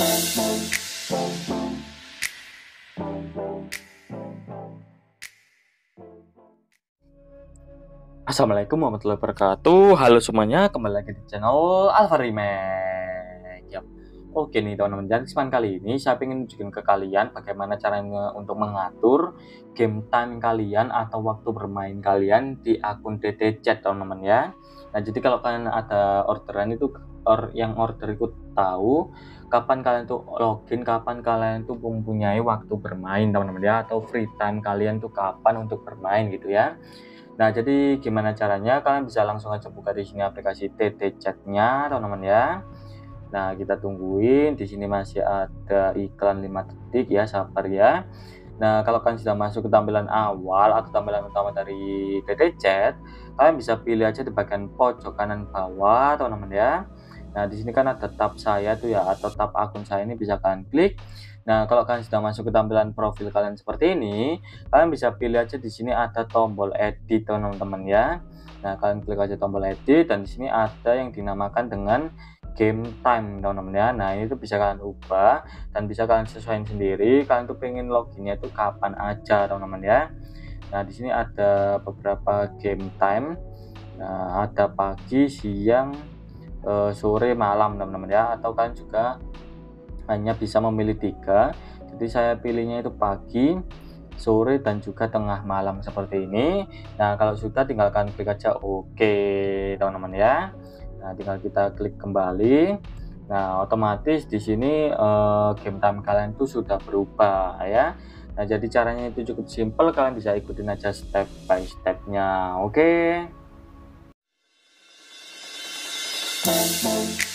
Assalamualaikum warahmatullahi wabarakatuh. Halo semuanya, kembali lagi di channel Remake. Yap. Oke nih teman-teman, jadi kesempatan kali ini saya ingin tunjukin ke kalian bagaimana caranya untuk mengatur game time kalian atau waktu bermain kalian di akun DT Chat teman-teman ya. Nah jadi kalau kalian ada orderan itu or yang order ikut tahu kapan kalian tuh login, kapan kalian tuh mempunyai waktu bermain teman-teman ya atau free time kalian tuh kapan untuk bermain gitu ya. Nah, jadi gimana caranya? Kalian bisa langsung aja buka di sini aplikasi TT Chat-nya, teman-teman ya. Nah, kita tungguin. Di sini masih ada iklan 5 detik ya, sabar ya. Nah, kalau kalian sudah masuk ke tampilan awal atau tampilan utama dari TT Chat, kalian bisa pilih aja di bagian pojok kanan bawah, teman-teman ya. Nah, di sini kan ada tab saya tuh ya, atau tab akun saya ini bisa kalian klik. Nah, kalau kalian sudah masuk ke tampilan profil kalian seperti ini, kalian bisa pilih aja di sini ada tombol edit teman-teman ya. Nah, kalian klik aja tombol edit dan di sini ada yang dinamakan dengan game time teman-teman ya. Nah, ini tuh bisa kalian ubah dan bisa kalian sesuaikan sendiri. Kalian tuh pengen loginnya itu kapan aja teman-teman ya. Nah, di sini ada beberapa game time. Nah, ada pagi, siang, eh, sore, malam teman-teman ya. Atau kalian juga hanya bisa memilih tiga. Jadi saya pilihnya itu pagi sore dan juga tengah malam seperti ini. Nah kalau sudah tinggalkan klik aja oke teman-teman ya. Nah tinggal kita klik kembali. Nah otomatis di sini uh, game time kalian itu sudah berubah ya. Nah jadi caranya itu cukup simple kalian bisa ikutin aja step by stepnya oke? okay? Thank you.